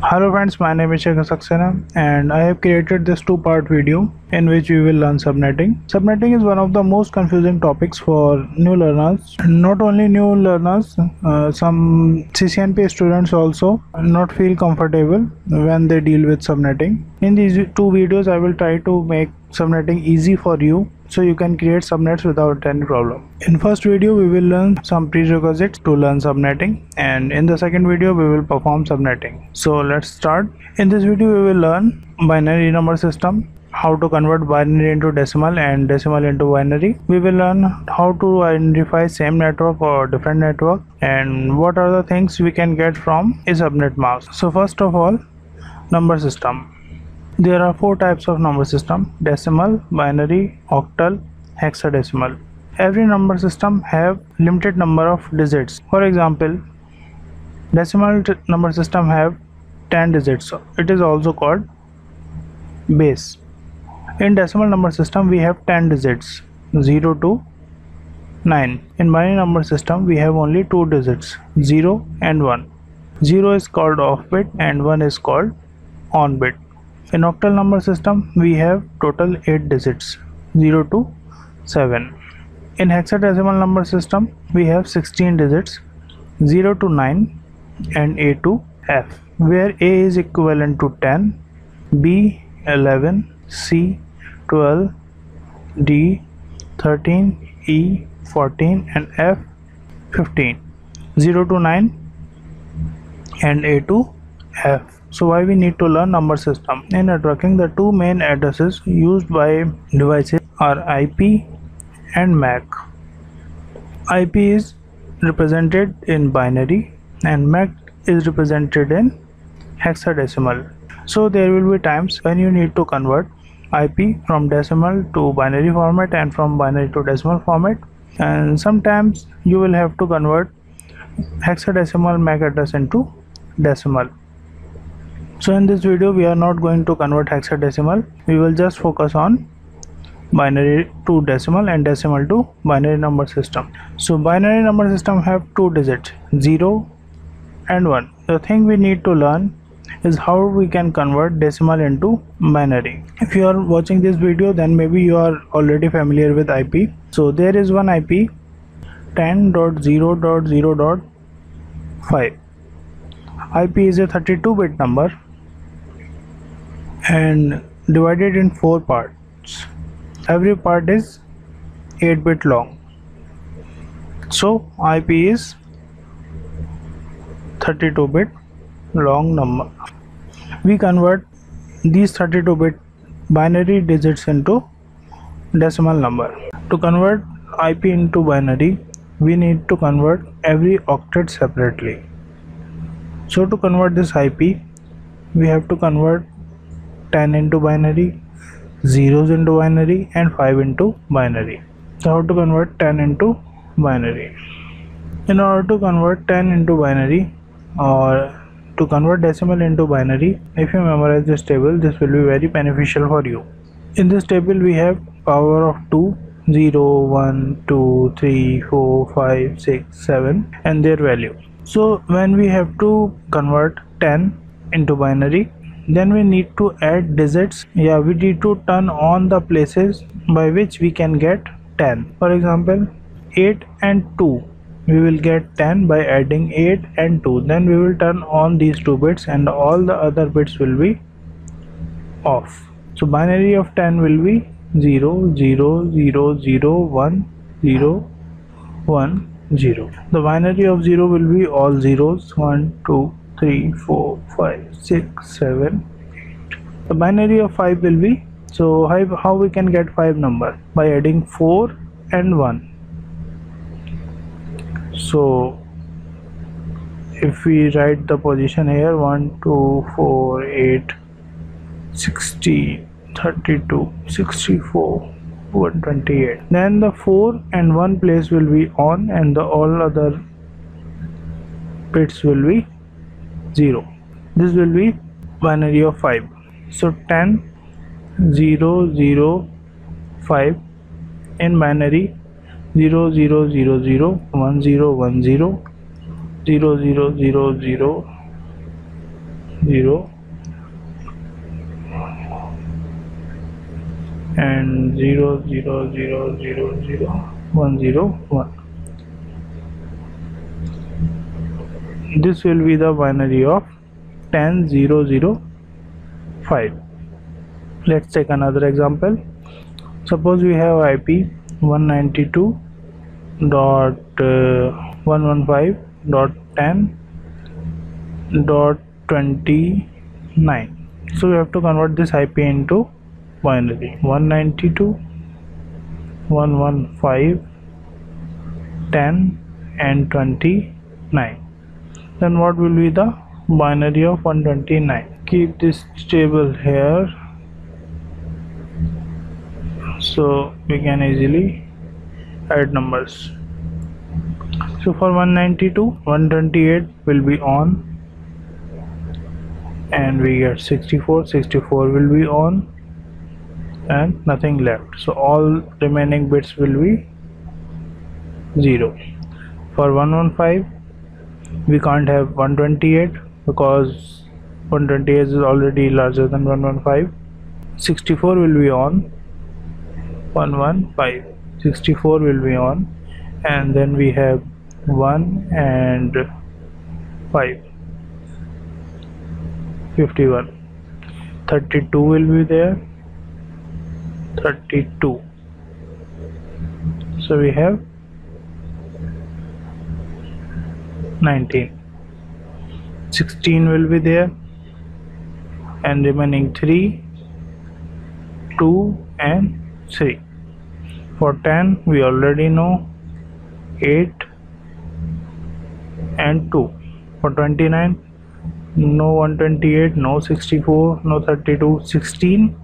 Hello friends, my name is Shekhar Saxena and I have created this two-part video in which we will learn subnetting. Subnetting is one of the most confusing topics for new learners. Not only new learners, uh, some CCNP students also not feel comfortable when they deal with subnetting. In these two videos, I will try to make subnetting easy for you so you can create subnets without any problem. In first video we will learn some prerequisites to learn subnetting and in the second video we will perform subnetting. So let's start. In this video we will learn binary number system, how to convert binary into decimal and decimal into binary. We will learn how to identify same network or different network and what are the things we can get from a subnet mask. So first of all number system there are four types of number system decimal, binary, octal, hexadecimal. Every number system have limited number of digits. For example, decimal number system have 10 digits. It is also called base. In decimal number system we have 10 digits 0 to 9. In binary number system we have only two digits 0 and 1. 0 is called off bit and 1 is called on bit. In octal number system, we have total 8 digits 0 to 7. In hexadecimal number system, we have 16 digits 0 to 9 and A to F, where A is equivalent to 10, B 11, C 12, D 13, E 14 and F 15. 0 to 9 and A to F so why we need to learn number system? In networking the two main addresses used by devices are ip and mac ip is represented in binary and mac is represented in hexadecimal. So there will be times when you need to convert ip from decimal to binary format and from binary to decimal format. And sometimes you will have to convert hexadecimal mac address into decimal so in this video we are not going to convert hexadecimal. We will just focus on binary to decimal and decimal to binary number system. So binary number system have two digits 0 and 1 the thing we need to learn is how we can convert decimal into binary. If you are watching this video then maybe you are already familiar with ip so there is one ip 10.0.0.5 ip is a 32 bit number and divided in four parts. Every part is 8 bit long. So IP is 32 bit long number. We convert these 32 bit binary digits into decimal number. To convert IP into binary we need to convert every octet separately. So to convert this IP we have to convert 10 into binary zeros into binary and 5 into binary. So how to convert 10 into binary? In order to convert 10 into binary or to convert decimal into binary if you memorize this table this will be very beneficial for you. In this table we have power of 2 0 1 2 3 4 5 6 7 and their value. So when we have to convert 10 into binary then we need to add digits yeah we need to turn on the places by which we can get 10 for example 8 and 2 we will get 10 by adding 8 and 2 then we will turn on these two bits and all the other bits will be off. So binary of 10 will be 0 0 0 0 1 0 1 0 the binary of 0 will be all zeros. 1 2 3 4 5 6 7 8 the binary of 5 will be so how, we can get 5 number? By adding 4 and 1 so if we write the position here 1 2 4 8 60 32 64 128 then the 4 and 1 place will be on and the all other bits will be 0 this will be binary of 5 so 10 0 0 5 in binary 0 0 0 0 1 0 1 0 0 0 0 0 0 and 0 0 0 0 0 1 0 1 this will be the binary of 10 0 0 5 let's take another example. Suppose we have ip 192 dot uh, 115 dot 10 dot 29 so we have to convert this ip into binary. 192 115 10 and 29 then what will be the binary of 129 keep this table here. So we can easily add numbers. So for 192 128 will be on. And we get 64 64 will be on. And nothing left. So all remaining bits will be 0 for 115 we can't have 128 because 128 is already larger than 115 64 will be on. 115 64 will be on. And then we have 1 and 5 51 32 will be there. 32 so we have 19 16 will be there and remaining 3 2 and 3 for 10 we already know 8 and 2 for 29 no 128 no 64 no 32 16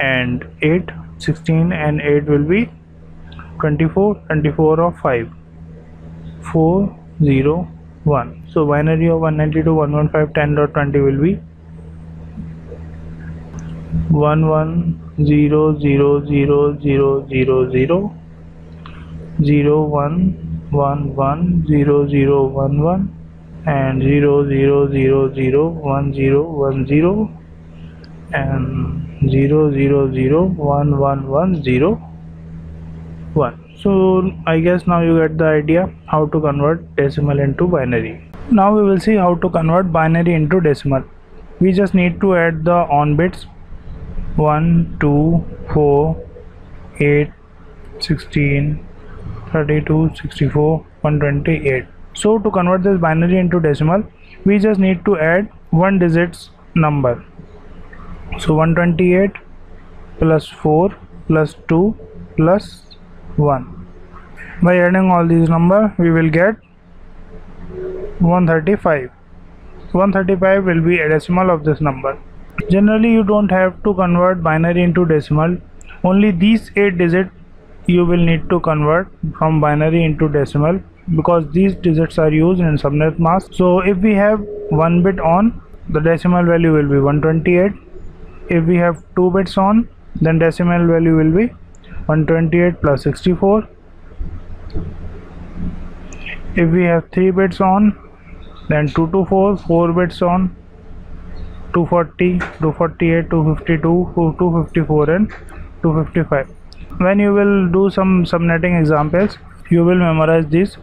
and 8 16 and 8 will be 24 24 of 5 4 0 1 so binary of 192 115 10 dot 20 will be 1 1 0 0 0 0 0 0 0 1 1 1 0 0 1 1 and 0 0 0 0 1 0 1 0 and 0 0 0 1 1 1 0 1 so i guess now you get the idea how to convert decimal into binary. Now we will see how to convert binary into decimal. We just need to add the on bits. 1 2 4 8 16 32 64 128 so to convert this binary into decimal we just need to add one digits number. So 128 plus 4 plus 2 plus 1 by adding all these number we will get 135 135 will be a decimal of this number. Generally you don't have to convert binary into decimal. Only these 8 digits you will need to convert from binary into decimal because these digits are used in subnet mask so if we have one bit on the decimal value will be 128 if we have two bits on then decimal value will be 128 plus 64 if we have 3 bits on then 2 to 4 4 bits on 240 248 252 254 and 255 when you will do some subnetting examples you will memorize these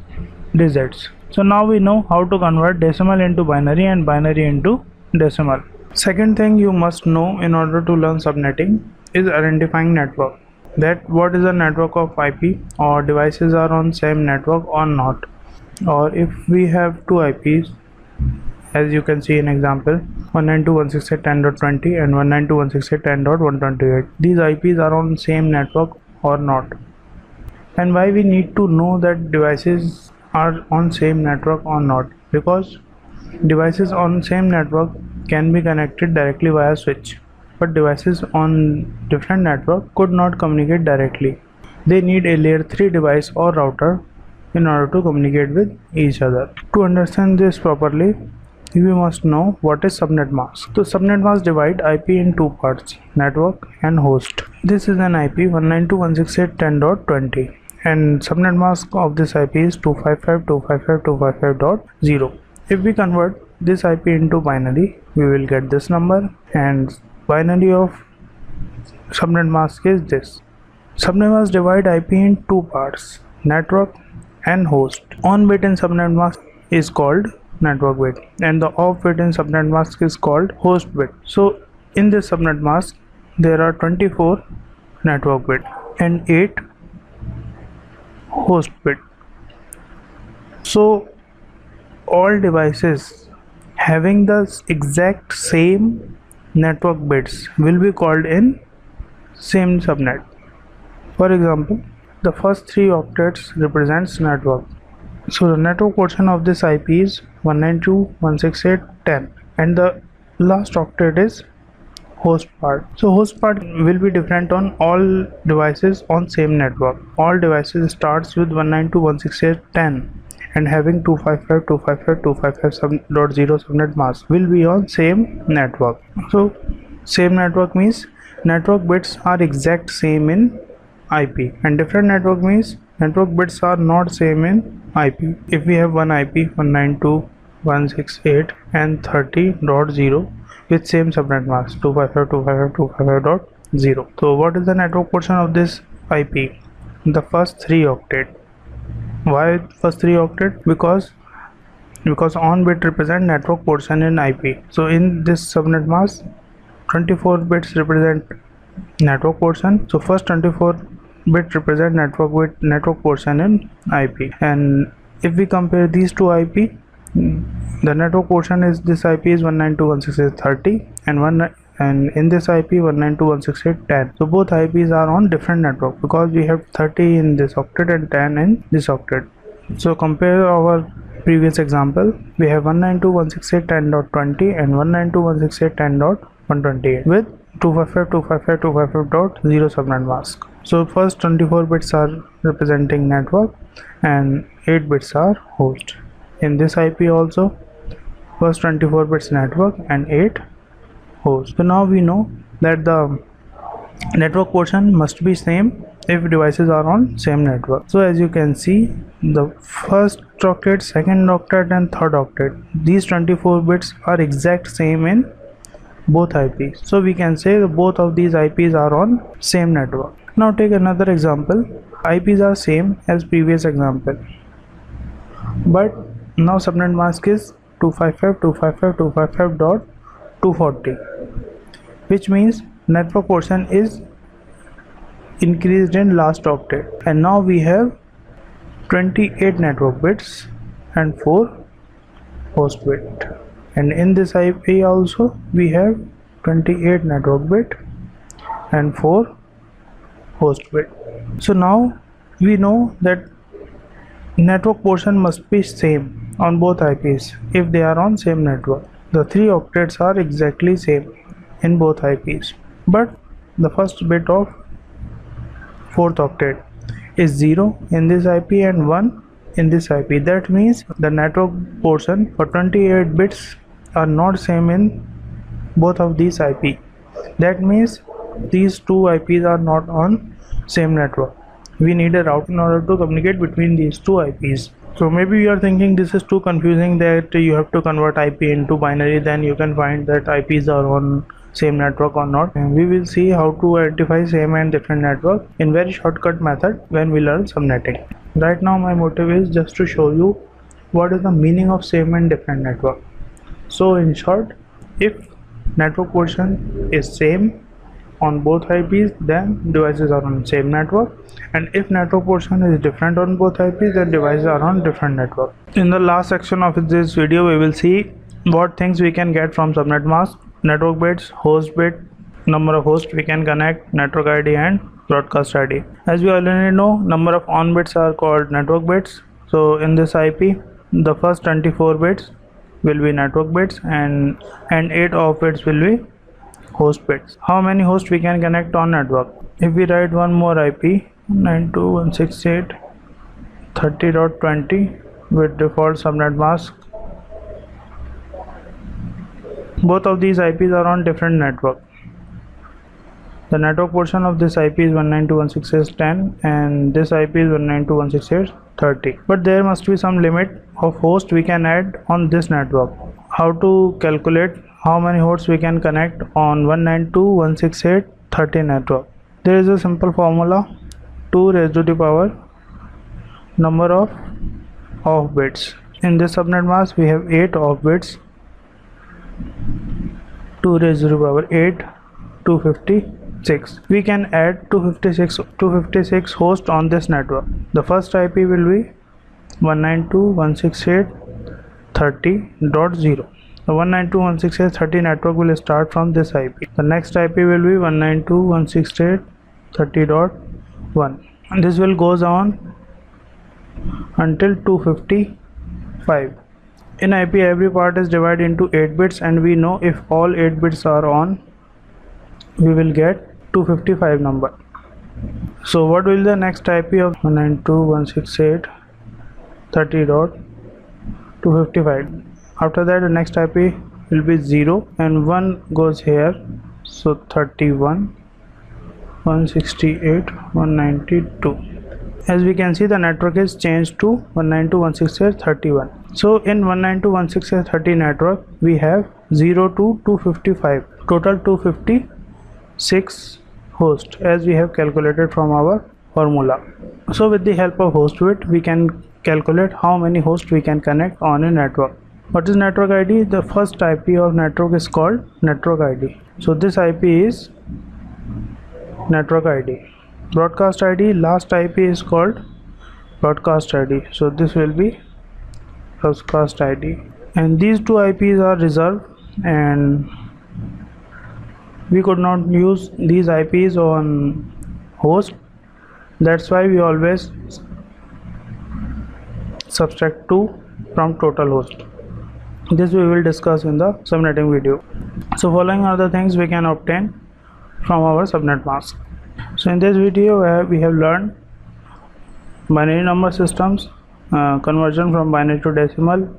digits. So now we know how to convert decimal into binary and binary into decimal. Second thing you must know in order to learn subnetting is identifying network that what is the network of IP or devices are on same network or not? Or if we have two IPs as you can see in example 192.168.10.20 and 192.168.10.128 these IPs are on same network or not? And why we need to know that devices are on same network or not? Because devices on same network can be connected directly via switch but devices on different network could not communicate directly. They need a layer 3 device or router in order to communicate with each other. To understand this properly, we must know what is subnet mask. So subnet mask divide IP in two parts, network and host. This is an IP 192.168.10.20 and subnet mask of this IP is 255.255.255.0. If we convert this IP into binary we will get this number and binary of subnet mask is this. Subnet mask divide IP in two parts network and host. On bit in subnet mask is called network bit and the off bit in subnet mask is called host bit so in this subnet mask there are 24 network bit and 8 host bit so all devices having the exact same network bits will be called in same subnet. For example the first three octets represents network. So the network portion of this ip is 192.168.10 and the last octet is host part. So host part will be different on all devices on same network. All devices starts with 192.168.10 and having 255.255.255.0 subnet mask will be on same network. So same network means network bits are exact same in IP and different network means network bits are not same in IP if we have one IP 192.168 and 30.0 with same subnet mask 255.255.255.0 so what is the network portion of this IP the first three octet why first three octet because because on bit represent network portion in IP so in this subnet mask 24 bits represent network portion. So first 24 bit represent network bit network portion in IP and if we compare these two IP the network portion is this IP is 192.168.30 and one and in this IP 192.168.10 so both IPs are on different network because we have 30 in this octet and 10 in this octet. So compare our previous example. We have 192.168.10.20 and 192.168.10.128 with 255.255.255.0 subnet mask. So first 24 bits are representing network and 8 bits are host. In this IP also first 24 bits network and 8 host. So now we know that the network portion must be same if devices are on same network. So as you can see the first octet second octet and third octet these 24 bits are exact same in both IPs so we can say both of these IPs are on same network. Now take another example. IPs are same as previous example. But now subnet mask is 255.255.255.240 which means network portion is increased in last octet. And now we have 28 network bits and 4 host bit. And in this IP also we have 28 network bit and 4 host bit. So now we know that network portion must be same on both IPs if they are on same network the three octets are exactly same in both IPs but the first bit of fourth octet is 0 in this IP and 1 in this IP that means the network portion for 28 bits are not same in both of these IP that means these two IPs are not on same network. We need a route in order to communicate between these two IPs so maybe you are thinking this is too confusing that you have to convert IP into binary then you can find that IPs are on same network or not. And we will see how to identify same and different network in very shortcut method when we learn subnetting right now my motive is just to show you what is the meaning of same and different network. So in short if network portion is same on both IPs then devices are on same network. And if network portion is different on both IPs then devices are on different network. In the last section of this video we will see what things we can get from subnet mask network bits host bit number of hosts we can connect network id and broadcast id as we already know number of on bits are called network bits. So in this ip the first 24 bits will be network bits and and 8 of bits will be host bits how many hosts we can connect on network? If we write one more ip 92168.30.20 with default subnet mask. Both of these IPs are on different network. The network portion of this IP is 192.168.10 and this IP is 192.168.30 but there must be some limit of host we can add on this network. How to calculate how many hosts we can connect on 192.168.30 network. There is a simple formula 2 raised to the power number of off bits. In this subnet mask we have 8 off bits 2 raised to the power 8 256 we can add 256 256 hosts on this network. The first ip will be 192.168.30.0 the 192.168.30 network will start from this ip the next ip will be 192.168.30.1 and this will goes on until 255 in ip every part is divided into 8 bits and we know if all 8 bits are on we will get 255 number. So what will the next ip of 192.168.30.255 after that the next ip will be 0 and 1 goes here. So 31 168 192 as we can see the network is changed to 192.168.31 so in 192.168.30 network we have 0 to 255 total 256 host as we have calculated from our formula. So with the help of hostbit we can calculate how many hosts we can connect on a network what is network id the first ip of network is called network id so this ip is network id broadcast id last ip is called broadcast id so this will be broadcast id and these two ips are reserved and we could not use these ips on host. That's why we always subtract 2 from total host this we will discuss in the subnetting video. So following are the things we can obtain from our subnet mask. So in this video we have learned binary number systems uh, conversion from binary to decimal.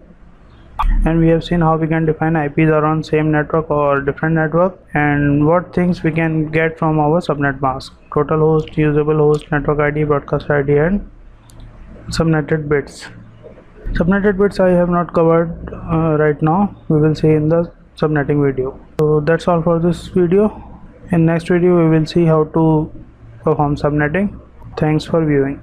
And we have seen how we can define IPs around same network or different network and what things we can get from our subnet mask. Total host usable host network ID broadcast ID and subnetted bits subnetted bits I have not covered uh, right now. We will see in the subnetting video. So that's all for this video. In next video we will see how to perform subnetting. Thanks for viewing